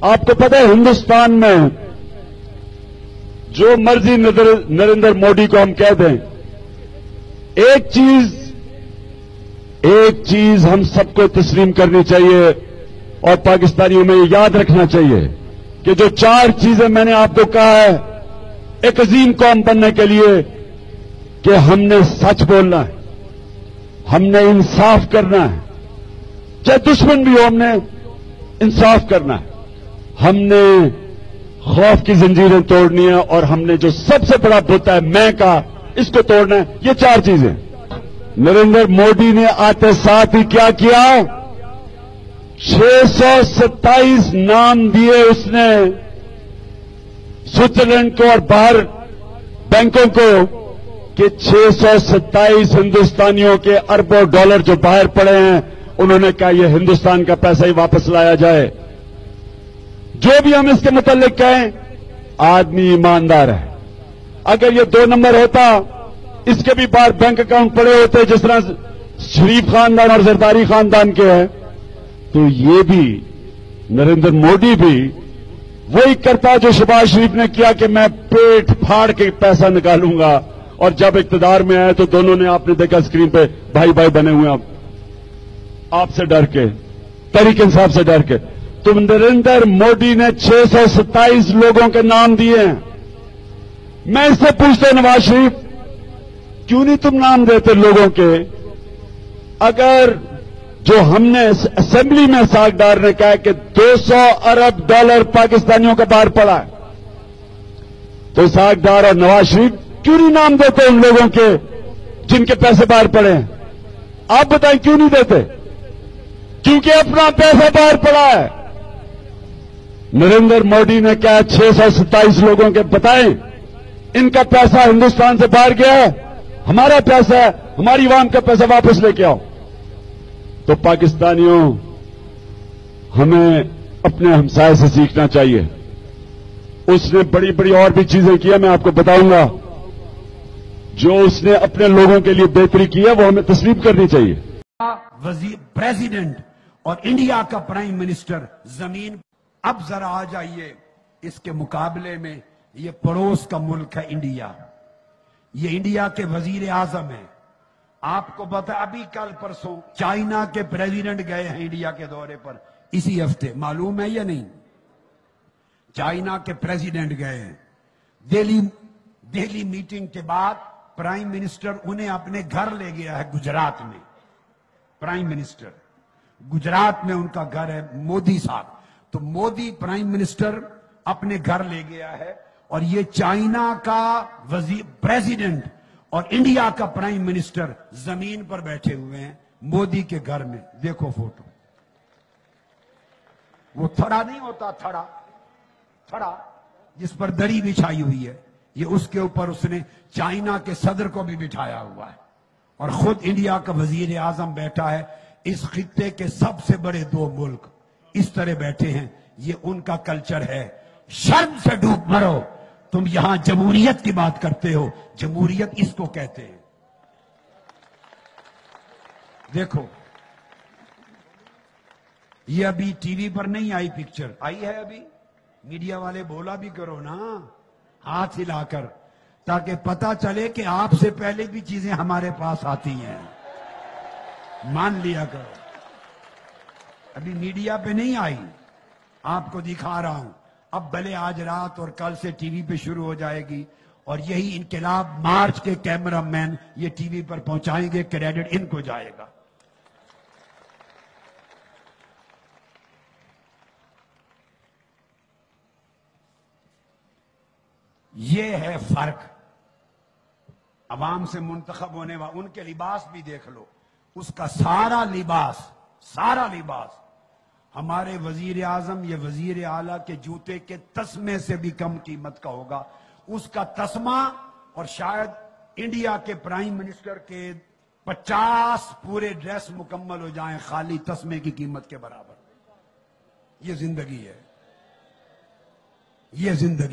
آپ کو پتا ہے ہندوستان میں جو مرضی نریندر مودی کو ہم کہہ دیں، ایک چیز ایک چیز ہم سب کو تسلیم کرنی چاہیے اور پاکستانیوں میں یہ یاد رکھنا چاہیے کہ جو چار چیزیں میں نے آپ کو کہا ہے، ایک عظیم قوم بننے کے لیے کہ ہم نے سچ بولنا ہے، ہم نے انصاف کرنا ہے، چاہے دشمن بھی ہو، ہم نے انصاف کرنا ہے۔ ہم نے خوف کی زنجیریں توڑنی ہے اور ہم نے جو سب سے بڑا بوتا ہے میں کا، اس کو توڑنا ہے۔ یہ چار چیزیں۔ نریندر مودی نے آتے ساتھ ہی کیا کیا؟ چھ سو ستائیس نام دیے اس نے سوئٹزرلینڈ کو اور باہر بینکوں کو کہ چھ سو ستائیس ہندوستانیوں کے اربوں ڈالر جو باہر پڑے ہیں، انہوں نے کہا یہ ہندوستان کا پیسہ ہی واپس لایا جائے۔ جو بھی ہم اس کے متعلق کہیں، آدمی ایماندار ہے۔ اگر یہ دو نمبر ہوتا، اس کے بھی باہر بینک اکاؤنٹ پڑے ہوتے جس طرح شریف خاندان اور زرداری خاندان کے ہیں، تو یہ بھی، نریندر مودی بھی وہی کرتا جو شباز شریف نے کیا کہ میں پیٹ پھاڑ کے پیسہ نکالوں گا اور جب اقتدار میں آئے تو دونوں نے آپ نے دیکھا اسکرین پہ بھائی بھائی بنے ہوئے آپ۔ آپ سے ڈر کے تحریک انصاف سے ڈر کے۔ تم نریندر مودی نے چھ سو ستائیس لوگوں کے نام دیے ہیں۔ میں اس سے پوچھتا نواز شریف، کیوں نہیں تم نام دیتے لوگوں کے؟ اگر جو ہم نے اسمبلی میں ساگدار نے کہا کہ دو سو ارب ڈالر پاکستانیوں کا باہر پڑا ہے، تو ساگدار اور نواز شریف کیوں نہیں نام دیتے ان لوگوں کے جن کے پیسے باہر پڑے ہیں؟ آپ بتائیں کیوں نہیں دیتے؟ کیونکہ اپنا پیسہ باہر پڑا ہے۔ نریندر مودی نے کہا چھ سو ستائیس لوگوں کے بتائیں، ان کا پیسہ ہندوستان سے باہر گیا ہے، ہمارا پیسہ ہے، ہماری عوام کا پیسہ واپس لے کے آؤ۔ تو پاکستانیوں، ہمیں اپنے ہمسائے سے سیکھنا چاہیے۔ اس نے بڑی بڑی اور بھی چیزیں کیا میں آپ کو بتاؤں گا۔ جو اس نے اپنے لوگوں کے لیے بہتری کی ہے، وہ ہمیں تسلیم کرنی چاہیے۔ وزیر پریزیڈنٹ اور انڈیا کا پرائم منسٹر زمین اب ذرا آ جائیے اس کے مقابلے میں یہ پڑوس کا ملک ہے انڈیا۔ یہ انڈیا کے وزیر اعظم ہیں۔ آپ کو پتا ابھی کل پرسوں چائنا کے پریزیڈنٹ گئے ہیں انڈیا کے دورے پر۔ اسی ہفتے، معلوم ہے یا نہیں؟ چائنا کے پریزیڈنٹ گئے ہیں۔ دہلی دہلی میٹنگ کے بعد پرائم منسٹر انہیں اپنے گھر لے گیا ہے گجرات میں۔ پرائم منسٹر گجرات میں ان کا گھر ہے مودی صاحب۔ تو مودی پرائم منسٹر اپنے گھر لے گیا ہے اور یہ چائنا کا پریزیڈنٹ اور انڈیا کا پرائم منسٹر زمین پر بیٹھے ہوئے ہیں مودی کے گھر میں۔ دیکھو فوٹو۔ وہ تھڑا نہیں ہوتا، تھڑا تھڑا، جس پر دری بچھائی ہوئی ہے۔ یہ اس کے اوپر اس نے چائنا کے صدر کو بھی بٹھایا ہوا ہے۔ اور خود انڈیا کا وزیر اعظم بیٹھا ہے۔ اس خطے کے سب سے بڑے دو ملک اس طرح بیٹھے ہیں، یہ ان کا کلچر ہے۔ شرم سے ڈوب مرو۔ تم یہاں جمہوریت کی بات کرتے ہو۔ جمہوریت اس کو کہتے ہیں۔ دیکھو، یہ ابھی ٹی وی پر نہیں آئی پکچر آئی ہے ابھی۔ میڈیا والے بولا بھی کرو نا۔ ہاتھ ہلا کر۔ تاکہ پتا چلے کہ آپ سے پہلے بھی چیزیں ہمارے پاس آتی ہیں۔ مان لیا کرو۔ ابھی میڈیا پہ نہیں آئی۔ آپ کو دکھا رہا ہوں۔ اب بھلے آج رات اور کل سے ٹی وی پہ شروع ہو جائے گی۔ اور یہی انقلاب مارچ کے کیمرہ مین یہ ٹی وی پر پہنچائیں گے، کریڈٹ ان کو جائے گا۔ یہ ہے فرق۔ عوام سے منتخب ہونے والا ان کے لباس بھی دیکھ لو۔ اس کا سارا لباس سارا لباس ہمارے وزیر اعظم یہ وزیر اعلیٰ کے جوتے کے تسمے سے بھی کم قیمت کا ہوگا۔ اس کا تسمہ اور شاید انڈیا کے پرائم منسٹر کے پچاس پورے ڈریس مکمل ہو جائیں خالی تسمے کی قیمت کے برابر۔ یہ زندگی ہے۔ یہ زندگی